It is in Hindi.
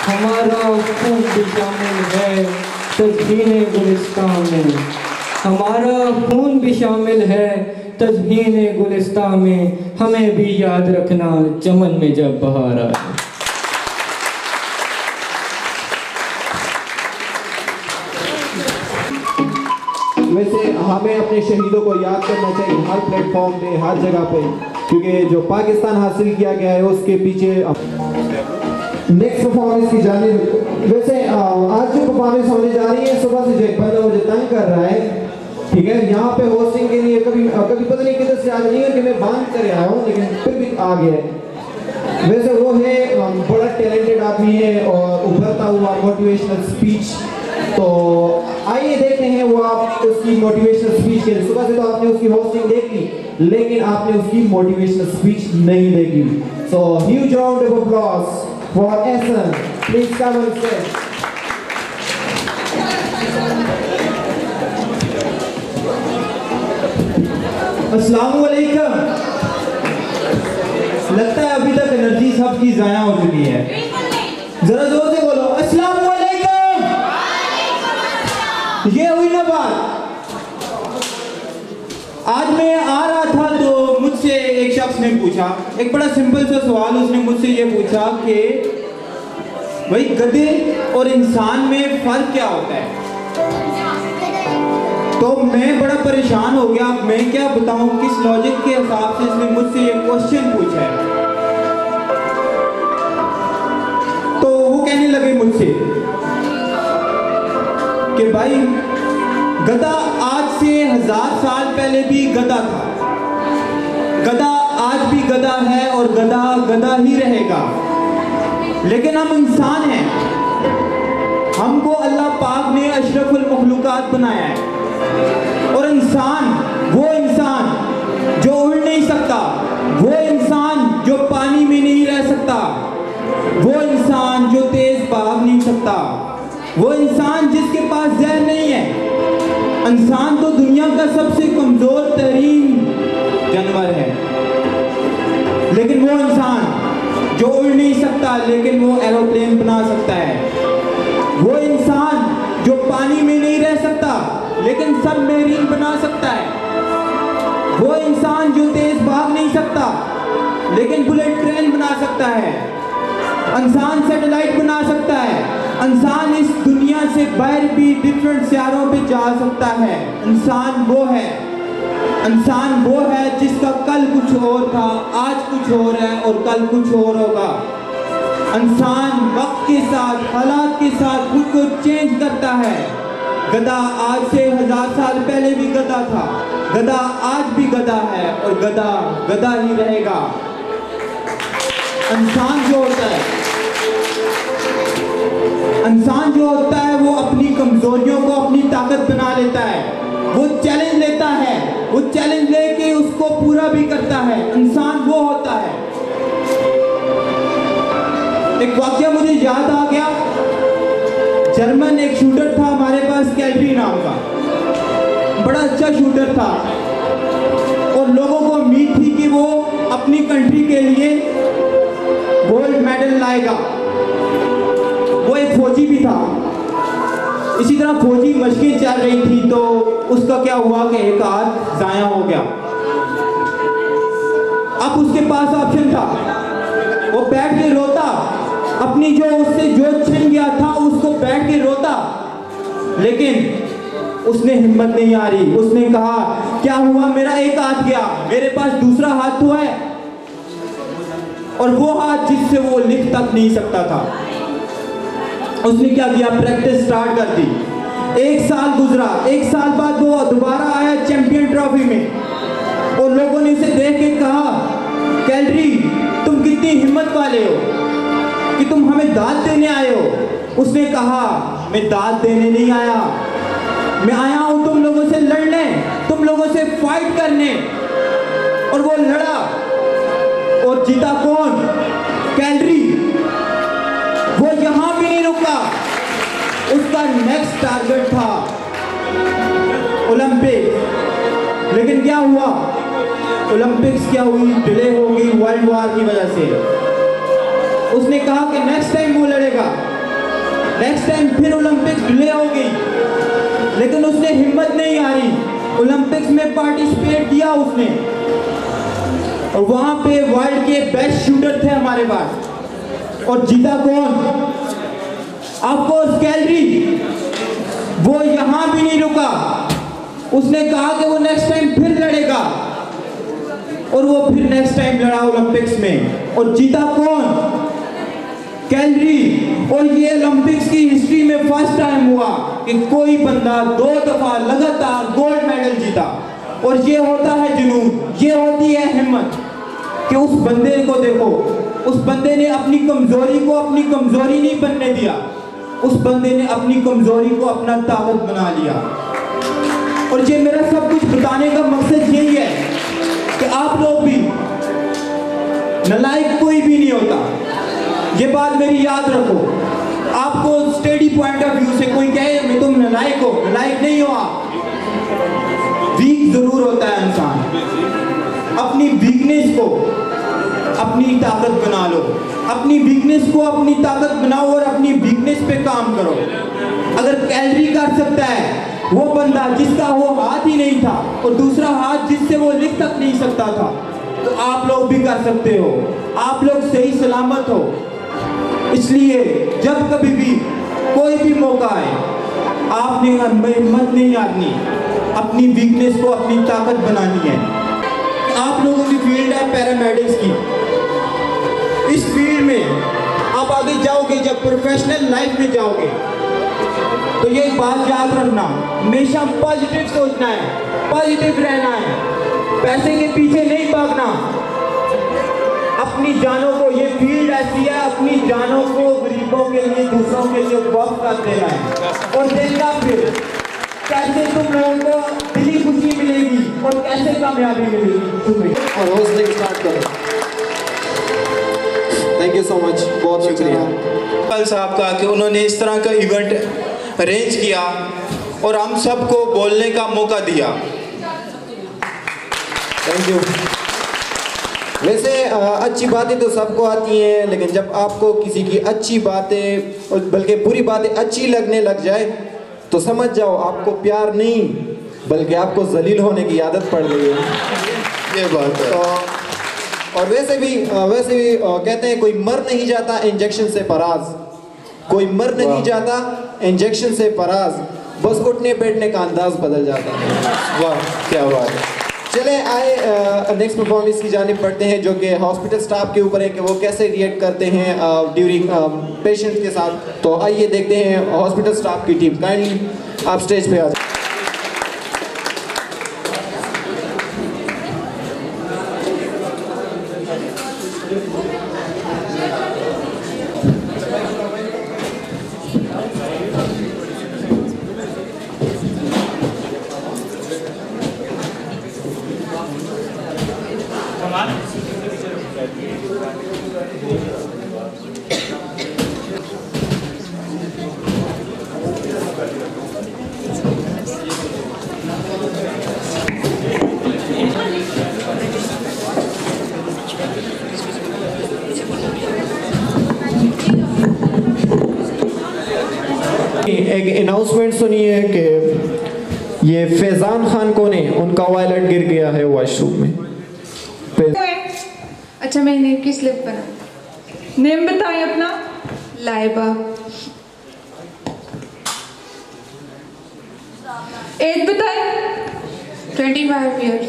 हमारा खून भी शामिल है, तजहीन गुलिस्तान में। हमारा खून भी शामिल है, तजहीन गुलिस्तान में। हमें भी याद रखना चमन में जब बहार आए। वैसे हमें अपने शहीदों को याद करना चाहिए हर प्लेटफॉर्म पे, हर जगह पे, क्योंकि जो पाकिस्तान हासिल किया गया है, उसके पीछे नेक्स्ट परफॉर्मेंस की जानी, वैसे आज जो परफॉर्मेंस होने जा रही है, सुबह से जो पहले मुझे तंग कर रहा है, ठीक है, यहाँ पे होस्टिंग के लिए कभी कभी पता नहीं किधर से आ नहीं है कि मैं बाँध कर आया हूँ, लेकिन फिर भी आ गया है। वैसे वो है बड़ा टैलेंटेड आदमी है और उभरता हुआ मोटिवेशनल स्पीच तो आइए देखते हैं वो आप उसकी मोटिवेशनल स्पीच के सुबह से तो आपने उसकी होस्टिंग देख ली, लेकिन आपने उसकी मोटिवेशनल स्पीच नहीं देखी। So huge round of applause for Ehsan please come on stage अस्सलाम वालेकुम लगता है अभी तक एनर्जी सबकी जाया हो चुकी है। जरा ज़ोर से बोलो अस्सलाम वालेकुम ये हुई ना बात। आज मैं आ रहा था एक शख्स ने पूछा, एक बड़ा सिंपल सा सवाल उसने मुझसे ये पूछा कि, भाई, गधे और इंसान में फ़र्क क्या होता है? तो मैं बड़ा परेशान हो गया। मैं क्या बताऊँ, किस लॉजिक के हिसाब से इसने मुझसे ये क्वेश्चन पूछा है? तो वो कहने लगे मुझसे कि, भाई, गधा आज से हज़ार साल पहले भी गधा था। गधा गधा है और गधा गधा ही रहेगा। लेकिन हम इंसान हैं। हमको अल्लाह पाक ने अशरफुल मखलूक़ात बनाया है। और इंसान, वो इंसान जो उड़ नहीं सकता, वो इंसान जो पानी में नहीं रह सकता, वो इंसान जो तेज भाग नहीं सकता, वो इंसान जिसके पास जहर नहीं है, इंसान तो दुनिया का सबसे कमज़ोर तरीन जानवर है। लेकिन वो इंसान जो उड़ नहीं सकता, लेकिन वो एरोप्लेन बना सकता है। वो इंसान जो पानी में नहीं रह सकता, लेकिन सब मेरीन बना सकता है। वो इंसान जो तेज भाग नहीं सकता, लेकिन बुलेट ट्रेन बना सकता है। इंसान सैटेलाइट बना सकता है। इंसान इस दुनिया से बाहर भी डिफरेंट सियारों पे जा सकता है। इंसान वो है इंसान वो है जिसका कल कुछ और था, आज कुछ और है और कल कुछ और होगा। इंसान वक्त के साथ, हालात के साथ खुद को चेंज करता है। गधा आज से हज़ार साल पहले भी गधा था। गधा आज भी गधा है और गधा गधा ही रहेगा। इंसान जो होता है, इंसान जो होता है वो अपनी कमजोरियों को अपनी ताकत बना लेता है। वो चैलेंज लेता है। वो चैलेंज लेके उसको पूरा भी करता है। इंसान वो होता है। एक वाक्य मुझे याद आ गया। जर्मन एक शूटर था हमारे पास कैलरी नाम का। बड़ा अच्छा शूटर था। और लोगों को उम्मीद थी कि वो अपनी कंट्री के लिए गोल्ड मेडल लाएगा। वो एक फौजी भी था। इसी तरह फौजी मशकें चल रही थी तो उसका क्या हुआ कि एक हाथ जाया हो गया। अब उसके पास ऑप्शन था। वो बैठ के रोता। अपनी जो उससे जो छिन गया था, उसको बैठ के रोता। लेकिन उसने हिम्मत नहीं रही उसने कहा, क्या हुआ? मेरा एक हाथ गया। मेरे पास दूसरा हाथ तो है। और वो हाथ जिससे वो लिख तक नहीं सकता था। उसने क्या किया? प्रैक्टिस स्टार्ट कर दी। एक साल गुजरा। एक साल बाद वो दोबारा आया चैंपियन ट्रॉफी में। और लोगों ने उसे देख के कहा, कैलरी, तुम कितनी हिम्मत वाले हो? कि तुम हमें दाद देने आए हो? उसने कहा, मैं दाद देने नहीं आया। मैं आया हूँ तुम लोगों से लड़ने, तुम लोगों से फाइट करने। और वो लड़ा। और जीता कौन? कैलरी। उसका नेक्स्ट टारगेट था ओलंपिक लेकिन क्या हुआ? ओलंपिक्स क्या हुई? डिले हो गई वर्ल्ड वार की वजह से। उसने कहा कि नेक्स्ट टाइम वो लड़ेगा। नेक्स्ट टाइम फिर ओलंपिक्स डिले हो गई। लेकिन उसने हिम्मत नहीं हारी। ओलंपिक्स में पार्टिसिपेट किया उसने। और वहाँ पे वर्ल्ड के बेस्ट शूटर थे हमारे पास। और जीता कौन? ऑफकोर्स कैलरी वो यहाँ भी नहीं रुका। उसने कहा कि वो नेक्स्ट टाइम फिर लड़ेगा। और वो फिर नेक्स्ट टाइम लड़ा ओलंपिक्स में। और जीता कौन? कैलरी और ये ओलंपिक्स की हिस्ट्री में फ़र्स्ट टाइम हुआ कि कोई बंदा दो दफ़ा लगातार गोल्ड मेडल जीता। और ये होता है जुनून। ये होती है हिम्मत कि उस बंदे को देखो। उस बंदे ने अपनी कमज़ोरी को अपनी कमज़ोरी नहीं बनने दिया। उस बंदे ने अपनी कमज़ोरी को अपना ताकत बना लिया। और ये मेरा सब कुछ बताने का मकसद यही है कि आप लोग भी नलायक कोई भी नहीं होता। ये बात मेरी याद रखो। आपको स्टडी पॉइंट ऑफ़ व्यू से कोई कहे, मैं तुम नलायक हो, नलायक नहीं हो आप। वीक ज़रूर होता है इंसान। अपनी वीकनेस को अपनी ताकत बना लो। अपनी वीकनेस को अपनी ताकत बनाओ और अपनी वीकनेस पे काम करो। अगर कैलरी कर सकता है, वो बंदा जिसका वो हाथ ही नहीं था और दूसरा हाथ जिससे वो लिख तक नहीं सकता था तो आप लोग भी कर सकते हो। आप लोग सही सलामत हो। इसलिए जब कभी भी कोई भी मौका आए, आपने हिम्मत नहीं हारनी। अपनी वीकनेस को अपनी ताकत बनानी है। फ़ील्ड है पैरामेडिक्स की। इस फ़ील्ड में आप आगे जाओगे, जब प्रोफेशनल लाइफ में जाओगे तो ये बात याद रखना, हमेशा पॉजिटिव सोचना है पॉजिटिव रहना है। पैसे के पीछे नहीं भागना। अपनी जानों को, ये फ़ील्ड ऐसी है, अपनी जानों को गरीबों के लिए, दूसरों के लिए वक्त कर देना है। और देखना फिर, कैसे तुम लोगों को दिली खुशी और कैसे कामयाबी शुक्रिया। और होस्टिंग स्टार्ट करो। थैंक यू सो मच बहुत शुक्रिया। कल साहब का कि उन्होंने इस तरह का इवेंट अरेंज किया और हम सबको बोलने का मौका दिया। थैंक यू वैसे अच्छी बातें तो सबको आती हैं लेकिन जब आपको किसी की अच्छी बातें और बल्कि बुरी बातें अच्छी लगने लग जाए तो समझ जाओ आपको प्यार नहीं। बल्कि आपको जलील होने की आदत पड़ गई है। ये बात है। तो और वैसे भी वैसे भी कहते हैं कोई मर नहीं जाता इंजेक्शन से पराज। कोई मर नहीं जाता इंजेक्शन से पराज। बस उठने बैठने का अंदाज बदल जाता है। वाह क्या बात है। चले आए नेक्स्ट परफॉर्मेंस की जानब पढ़ते हैं जो कि हॉस्पिटल स्टाफ के ऊपर है कि वो कैसे रिएक्ट करते हैं ड्यूरिंग पेशेंट के साथ। तो आइए देखते हैं हॉस्पिटल स्टाफ की टीम काइंडली आप स्टेज पे आ जाए एक अनाउंसमेंट सुनी है कि ये फैजान खान कौन है? उनका वायलेट गिर गया है वॉशरूम में। अच्छा मैं नेम की स्लिप बना नेम बताएँ अपना। लाइबा एज बताएँ। Twenty five years